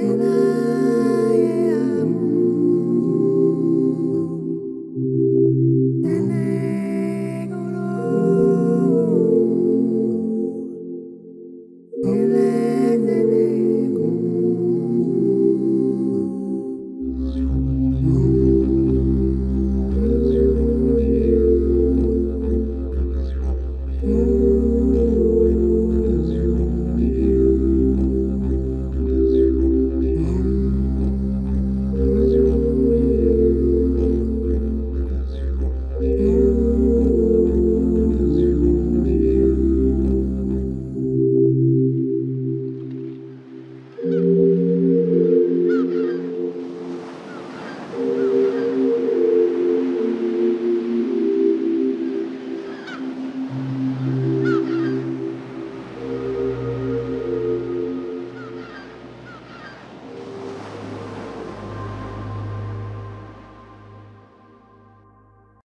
And I